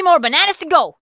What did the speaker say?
many more bananas to go?